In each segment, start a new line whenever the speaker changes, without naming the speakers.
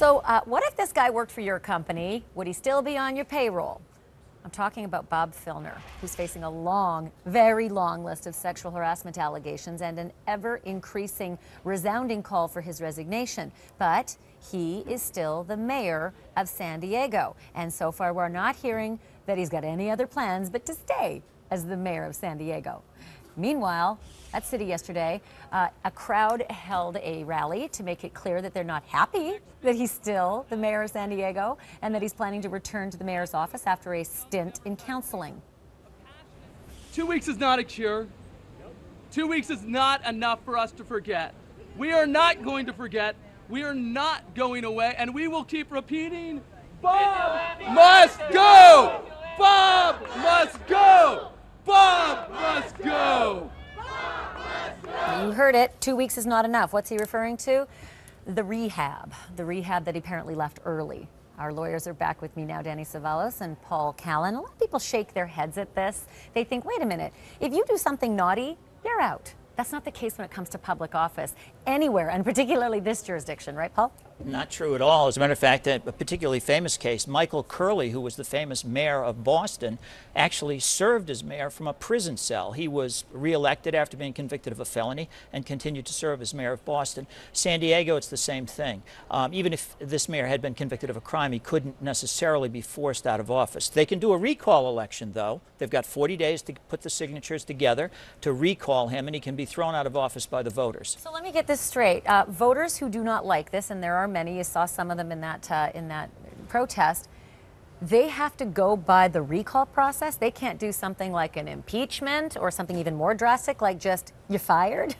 So, uh, what if this guy worked for your company? Would he still be on your payroll? I'm talking about Bob Filner, who's facing a long, very long list of sexual harassment allegations and an ever increasing, resounding call for his resignation. But he is still the mayor of San Diego. And so far, we're not hearing that he's got any other plans but to stay as the mayor of San Diego. Meanwhile, at City yesterday, uh, a crowd held a rally to make it clear that they're not happy that he's still the mayor of San Diego and that he's planning to return to the mayor's office after a stint in counseling.
Two weeks is not a cure. Two weeks is not enough for us to forget. We are not going to forget. We are not going away, and we will keep repeating Bob must go! Bob must go! Bob must go!
You heard it. Two weeks is not enough. What's he referring to? The rehab. The rehab that he apparently left early. Our lawyers are back with me now, Danny Cevallos and Paul Callan. A lot of people shake their heads at this. They think, wait a minute, if you do something naughty, you're out. That's not the case when it comes to public office anywhere, and particularly this jurisdiction, right, Paul?
Not true at all. As a matter of fact, a particularly famous case, Michael Curley, who was the famous mayor of Boston, actually served as mayor from a prison cell. He was reelected after being convicted of a felony and continued to serve as mayor of Boston. San Diego, it's the same thing. Um, even if this mayor had been convicted of a crime, he couldn't necessarily be forced out of office. They can do a recall election, though. They've got 40 days to put the signatures together to recall him, and he can be thrown out of office by the voters.
So let me get this straight. Uh, voters who do not like this, and there are many. You saw some of them in that uh, in that protest. They have to go by the recall process. They can't do something like an impeachment or something even more drastic, like just you're fired.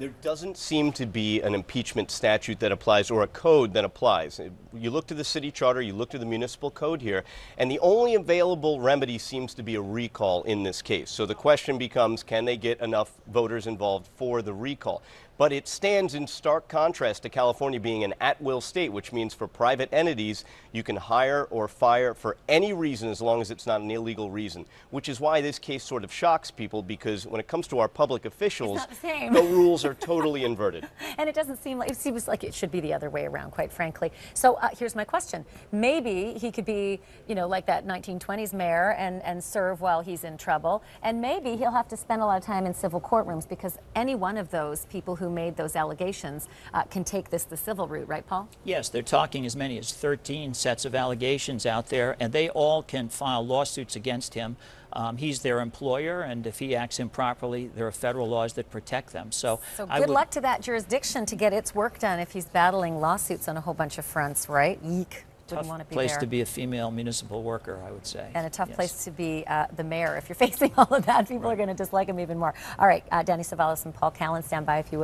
There doesn't seem to be an impeachment statute that applies or a code that applies. You look to the city charter, you look to the municipal code here, and the only available remedy seems to be a recall in this case. So the question becomes can they get enough voters involved for the recall? But it stands in stark contrast to California being an at will state, which means for private entities, you can hire or fire for any reason as long as it's not an illegal reason, which is why this case sort of shocks people because when it comes to our public officials,
the,
the rules are totally inverted.
and it doesn't seem like it seems like it should be the other way around, quite frankly. So uh, here's my question: Maybe he could be, you know, like that 1920s mayor and and serve while he's in trouble, and maybe he'll have to spend a lot of time in civil courtrooms because any one of those people who who made those allegations uh, can take this the civil route, right, Paul?
Yes, they're talking as many as 13 sets of allegations out there, and they all can file lawsuits against him. Um, he's their employer, and if he acts improperly, there are federal laws that protect them. So,
so good luck to that jurisdiction to get its work done if he's battling lawsuits on a whole bunch of fronts, right? Eek
tough
want to be
place
there.
to be a female municipal worker, I would say.
And a tough
yes.
place to be uh, the mayor. If you're facing all of that, people right. are going to dislike him even more. All right, uh, Danny Cevallos and Paul Callan, stand by if you will.